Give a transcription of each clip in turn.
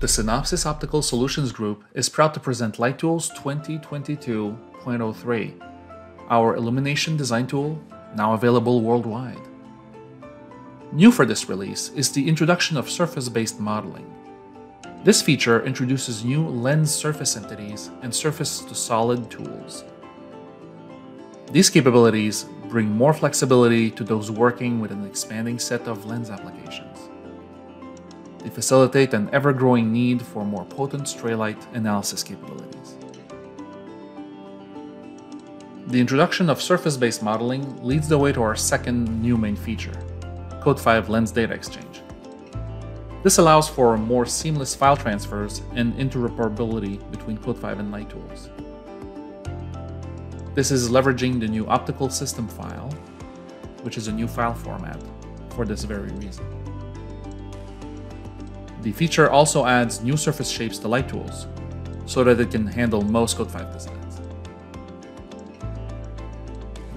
The Synopsys Optical Solutions Group is proud to present LightTools 2022.03, our illumination design tool now available worldwide. New for this release is the introduction of surface-based modeling. This feature introduces new lens surface entities and surface-to-solid tools. These capabilities bring more flexibility to those working with an expanding set of lens applications. They facilitate an ever-growing need for more potent stray light analysis capabilities. The introduction of surface-based modeling leads the way to our second new main feature, CODE V Lens Data Exchange. This allows for more seamless file transfers and interoperability between CODE V and LightTools. This is leveraging the new optical system file, which is a new file format, for this very reason. The feature also adds new surface shapes to LightTools, so that it can handle most CODE V designs.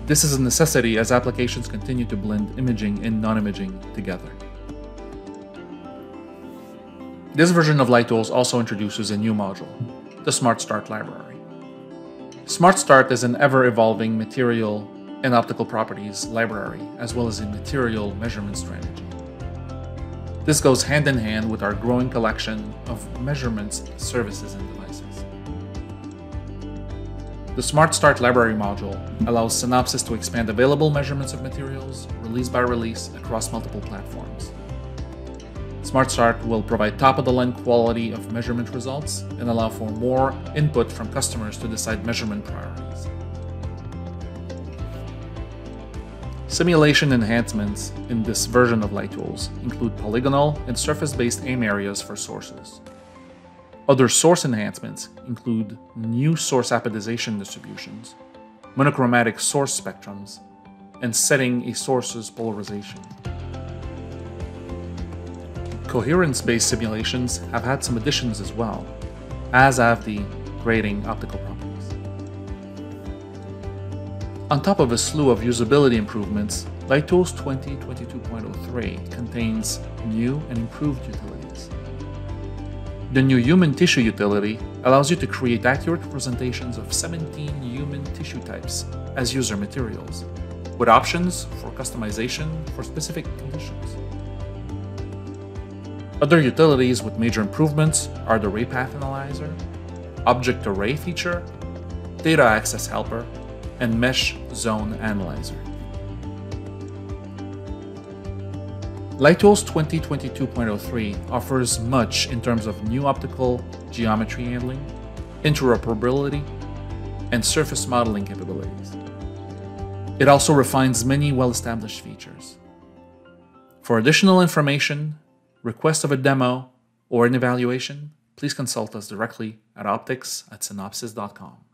This is a necessity as applications continue to blend imaging and non-imaging together. This version of LightTools also introduces a new module, the Smart Start library. Smart Start is an ever-evolving material and optical properties library, as well as a material measurement strategy. This goes hand in hand with our growing collection of measurements, services, and devices. The Smart Start library module allows Synopsys to expand available measurements of materials, release by release, across multiple platforms. Smart Start will provide top-of-the-line quality of measurement results and allow for more input from customers to decide measurement priorities. Simulation enhancements in this version of LightTools include polygonal and surface-based aim areas for sources. Other source enhancements include new source apodization distributions, monochromatic source spectrums, and setting a source's polarization. Coherence-based simulations have had some additions as well, as have the grating optical. On top of a slew of usability improvements, LightTools 2022.03 contains new and improved utilities. The new Human Tissue utility allows you to create accurate representations of 17 human tissue types as user materials, with options for customization for specific conditions. Other utilities with major improvements are the Ray Path Analyzer, Object Array feature, Data Access Helper, and Mesh Zone Analyzer. LightTools 2022.03 offers much in terms of new optical geometry handling, interoperability, and surface modeling capabilities. It also refines many well-established features. For additional information, request of a demo, or an evaluation, please consult us directly at optics at synopsys.com.